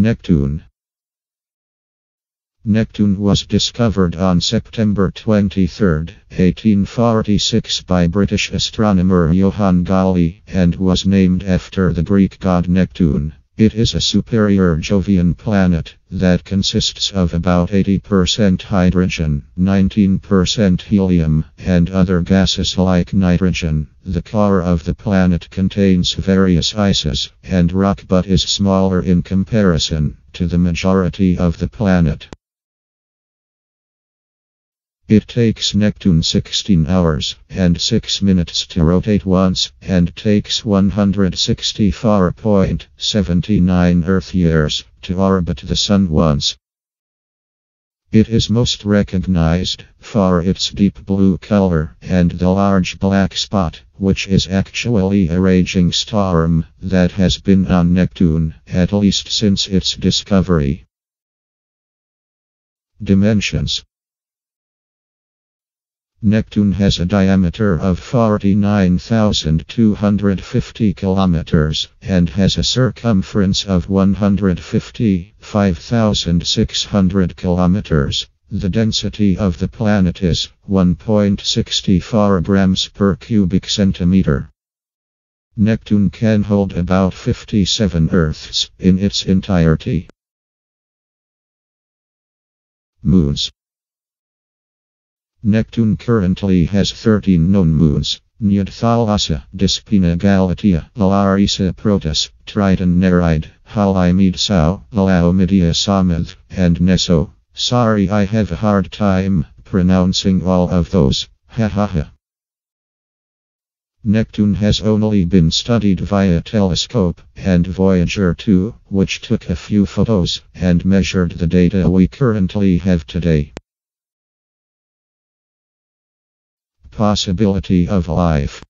Neptune Neptune was discovered on September 23, 1846 by British astronomer Johann Galle and was named after the Greek god Neptune. It is a superior Jovian planet that consists of about 80% hydrogen, 19% helium, and other gases like nitrogen. The core of the planet contains various ices and rock but is smaller in comparison to the majority of the planet. It takes Neptune 16 hours and 6 minutes to rotate once and takes 164.79 Earth years to orbit the Sun once. It is most recognized for its deep blue color and the large black spot, which is actually a raging storm that has been on Neptune at least since its discovery. Dimensions Neptune has a diameter of 49,250 kilometers and has a circumference of 155,600 kilometers. The density of the planet is 1.64 grams per cubic centimeter. Neptune can hold about 57 Earths in its entirety. Moons Neptune currently has 13 known moons. Nycthalassa, Despina Galatea, Larissa Proteus, Triton Nereid, Halimede Sao, Laomedeia Samoth, and Neso. Sorry I have a hard time pronouncing all of those. Ha ha ha. Neptune has only been studied via telescope and Voyager 2, which took a few photos and measured the data we currently have today. Possibility of life.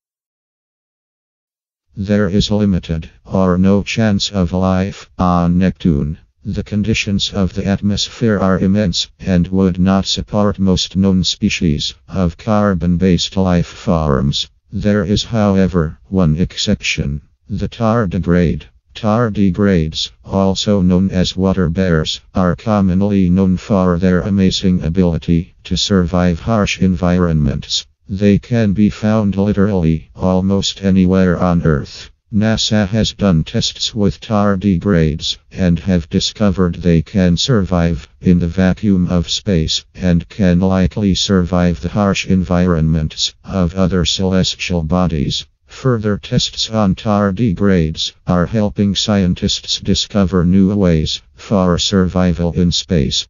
There is limited or no chance of life on Neptune. The conditions of the atmosphere are immense and would not support most known species of carbon based life forms. There is, however, one exception the tardigrade. Tardigrades, also known as water bears, are commonly known for their amazing ability to survive harsh environments. They can be found literally almost anywhere on Earth. NASA has done tests with tardigrades and have discovered they can survive in the vacuum of space and can likely survive the harsh environments of other celestial bodies. Further tests on tardigrades are helping scientists discover new ways for survival in space.